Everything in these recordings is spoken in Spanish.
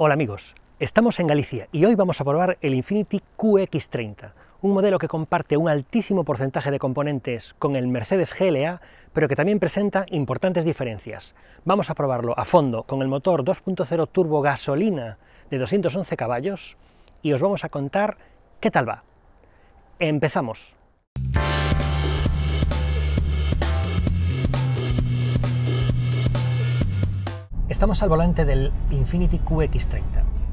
Hola amigos, estamos en Galicia y hoy vamos a probar el Infiniti QX30, un modelo que comparte un altísimo porcentaje de componentes con el Mercedes GLA, pero que también presenta importantes diferencias. Vamos a probarlo a fondo con el motor 2.0 turbo gasolina de 211 caballos y os vamos a contar qué tal va. Empezamos. Estamos al volante del Infiniti QX30.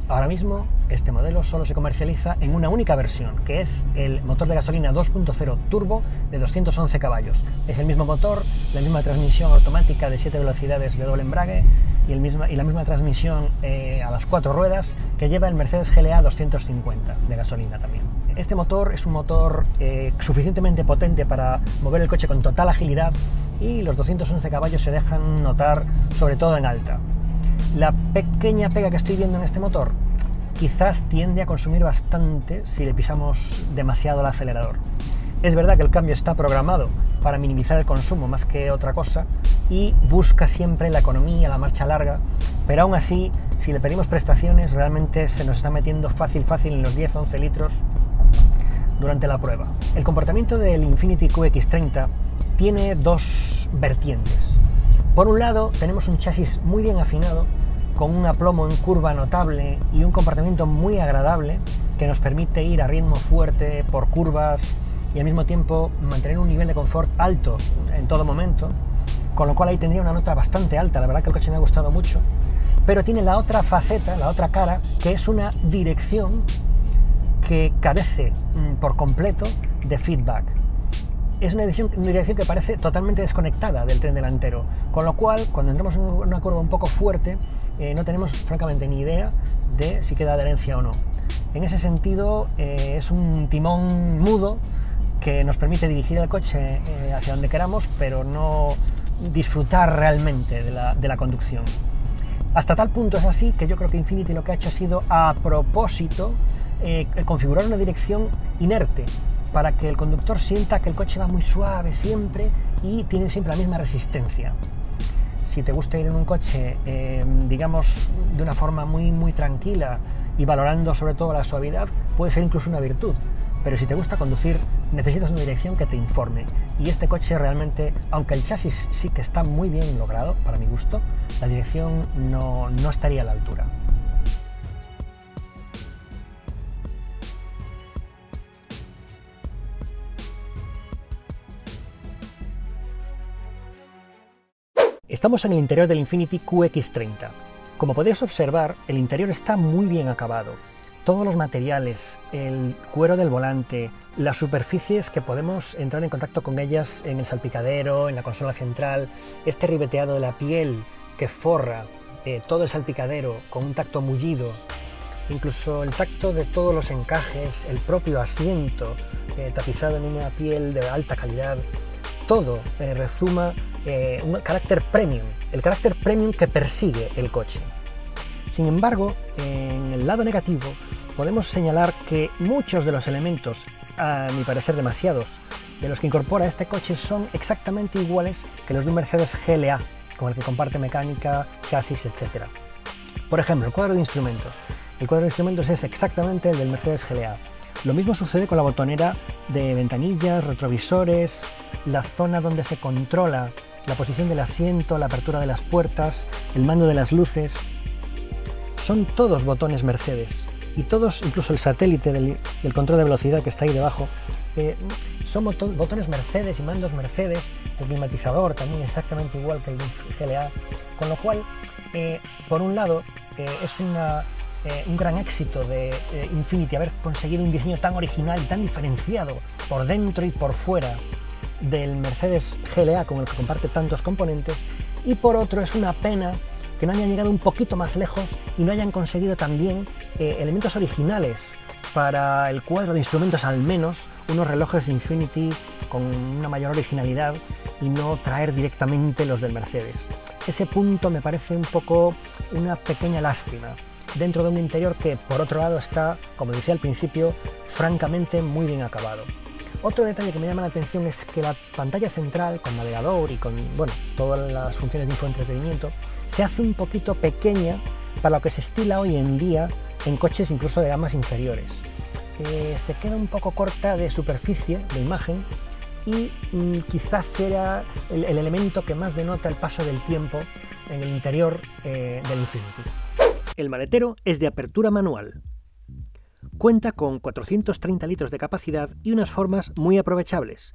Ahora mismo este modelo solo se comercializa en una única versión, que es el motor de gasolina 2.0 turbo de 211 caballos. Es el mismo motor, la misma transmisión automática de 7 velocidades de doble embrague y, el y la misma transmisión eh, a las cuatro ruedas que lleva el Mercedes GLA 250 de gasolina también. Este motor es un motor eh, suficientemente potente para mover el coche con total agilidad y los 211 caballos se dejan notar sobre todo en alta. La pequeña pega que estoy viendo en este motor quizás tiende a consumir bastante si le pisamos demasiado el acelerador. Es verdad que el cambio está programado para minimizar el consumo más que otra cosa y busca siempre la economía, la marcha larga, pero aún así, si le pedimos prestaciones, realmente se nos está metiendo fácil, fácil en los 10-11 litros durante la prueba. El comportamiento del Infiniti QX30 tiene dos vertientes. Por un lado, tenemos un chasis muy bien afinado, con un aplomo en curva notable y un comportamiento muy agradable que nos permite ir a ritmo fuerte por curvas y al mismo tiempo mantener un nivel de confort alto en todo momento, con lo cual ahí tendría una nota bastante alta, la verdad que el coche me ha gustado mucho, pero tiene la otra faceta, la otra cara, que es una dirección que carece mm, por completo de feedback. Es una dirección, que parece totalmente desconectada del tren delantero, con lo cual cuando entramos en una curva un poco fuerte eh, no tenemos francamente ni idea de si queda adherencia o no. En ese sentido eh, es un timón mudo que nos permite dirigir el coche eh, hacia donde queramos, pero no disfrutar realmente de la, de la conducción. Hasta tal punto es así que yo creo que Infinity lo que ha hecho ha sido a propósito configurar una dirección inerte, para que el conductor sienta que el coche va muy suave siempre y tiene siempre la misma resistencia. Si te gusta ir en un coche, em, digamos, de una forma muy, muy tranquila y valorando sobre todo la suavidad, puede ser incluso una virtud. Pero si te gusta conducir, necesitas una dirección que te informe. Y este coche realmente, aunque el chasis sí que está muy bien logrado, para mi gusto, la dirección no, no estaría a la altura. Estamos en el interior del Infiniti QX30. Como podéis observar, el interior está muy bien acabado. Todos los materiales, el cuero del volante, las superficies que podemos entrar en contacto con ellas en el salpicadero, en la consola central, este ribeteado de la piel que forra eh, todo el salpicadero con un tacto mullido, incluso el tacto de todos los encajes, el propio asiento eh, tapizado en una piel de alta calidad, todo eh, rezuma eh, un carácter premium, el carácter premium que persigue el coche. Sin embargo, en el lado negativo podemos señalar que muchos de los elementos, a mi parecer demasiados, de los que incorpora este coche son exactamente iguales que los de un Mercedes GLA, con el que comparte mecánica, chasis, etc. Por ejemplo, el cuadro de instrumentos. El cuadro de instrumentos es exactamente el del Mercedes GLA. Lo mismo sucede con la botonera de ventanillas, retrovisores, la zona donde se controla la posición del asiento, la apertura de las puertas, el mando de las luces. Son todos botones Mercedes y todos, incluso el satélite del, control de velocidad que está ahí debajo, eh, son botones Mercedes y mandos Mercedes, el climatizador también exactamente igual que el GLA, con lo cual, eh, por un lado, eh, es un gran éxito de Infinity haber conseguido un diseño tan original y tan diferenciado por dentro y por fuera del Mercedes GLA con el que comparte tantos componentes y por otro es una pena que no hayan llegado un poquito más lejos y no hayan conseguido también eh, elementos originales para el cuadro de instrumentos al menos unos relojes Infinity con una mayor originalidad y no traer directamente los del Mercedes. Ese punto me parece un poco una pequeña lástima dentro de un interior que por otro lado está, como decía al principio, francamente muy bien acabado. Otro detalle que me llama la atención es que la pantalla central, con navegador y con bueno, todas las funciones de infoentretenimiento, se hace un poquito pequeña para lo que se estila hoy en día en coches incluso de gamas inferiores. Eh, se queda un poco corta de superficie, de imagen, y mm, quizás será el, elemento que más denota el paso del tiempo en el interior eh, del Infinity. El maletero es de apertura manual. Cuenta con 430 litros de capacidad y unas formas muy aprovechables,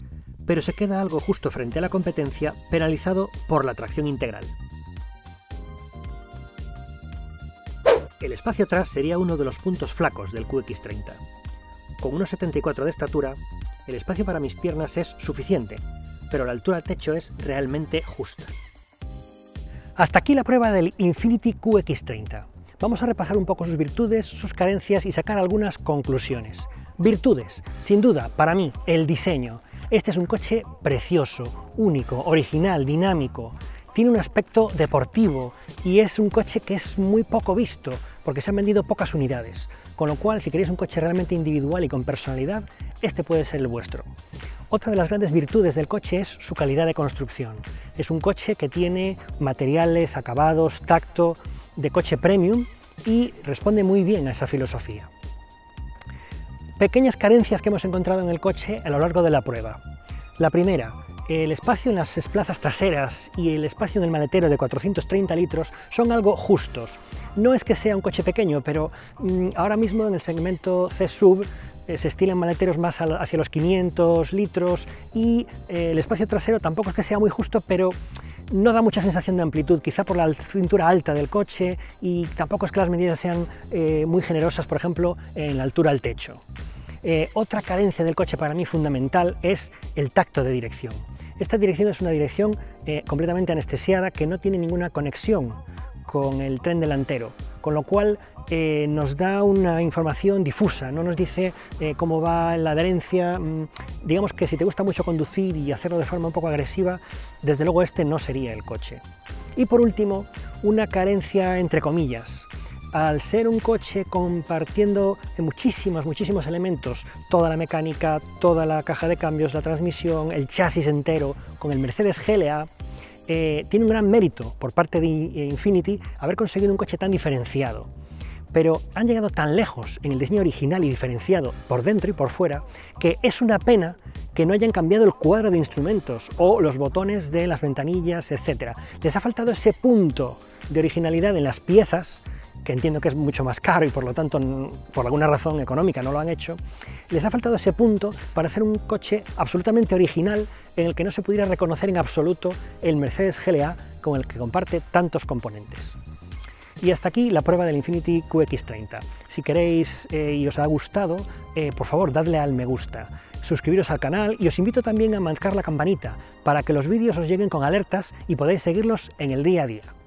pero se queda algo justo frente a la competencia, penalizado por la tracción integral. El espacio atrás sería uno de los puntos flacos del QX30. Con unos 74 de estatura, el espacio para mis piernas es suficiente, pero la altura del techo es realmente justa. Hasta aquí la prueba del Infiniti QX30. Vamos a repasar un poco sus virtudes, sus carencias y sacar algunas conclusiones. Virtudes, sin duda, para mí, el diseño. Este es un coche precioso, único, original, dinámico, tiene un aspecto deportivo y es un coche que es muy poco visto porque se han vendido pocas unidades, con lo cual si queréis un coche realmente individual y con personalidad, este puede ser el vuestro. Otra de las grandes virtudes del coche es su calidad de construcción. Es un coche que tiene materiales, acabados, tacto de coche premium y responde muy bien a esa filosofía. Pequeñas carencias que hemos encontrado en el coche a lo largo de la prueba. La primera, el espacio en las plazas traseras y el espacio en el maletero de 430 litros son algo justos. No es que sea un coche pequeño, pero mm, ahora mismo en el segmento C-Sub eh, se estilan maleteros más hacia los 500 litros y eh, el espacio trasero tampoco es que sea muy justo, pero no da mucha sensación de amplitud, quizá por la cintura alta del coche y tampoco es que las medidas sean eh, muy generosas, por ejemplo, en la altura del techo. otra carencia del coche para mí fundamental es el tacto de dirección. Esta dirección es una dirección eh, completamente anestesiada que no tiene ninguna conexión con el tren delantero, con lo cual eh, nos da una información difusa, no nos dice eh, cómo va la adherencia. Mm, digamos que si te gusta mucho conducir y hacerlo de forma un poco agresiva, desde luego este no sería el coche. Y por último, una carencia entre comillas al ser un coche compartiendo muchísimos, muchísimos elementos, toda la mecánica, toda la caja de cambios, la transmisión, el chasis entero, con el Mercedes GLA, eh, tiene un gran mérito por parte de Infinity haber conseguido un coche tan diferenciado. Pero han llegado tan lejos en el diseño original y diferenciado por dentro y por fuera que es una pena que no hayan cambiado el cuadro de instrumentos o los botones de las ventanillas, etc. Les ha faltado ese punto de originalidad en las piezas que entiendo que es mucho más caro y por lo tanto por alguna razón económica no lo han hecho, les ha faltado ese punto para hacer un coche absolutamente original en el que no se pudiera reconocer en absoluto el Mercedes GLA con el que comparte tantos componentes. Y hasta aquí la prueba del Infiniti QX30. Si queréis eh, y os ha gustado, eh, por favor dadle al me gusta, suscribiros al canal y os invito también a marcar la campanita para que los vídeos os lleguen con alertas y podáis seguirlos en el día a día.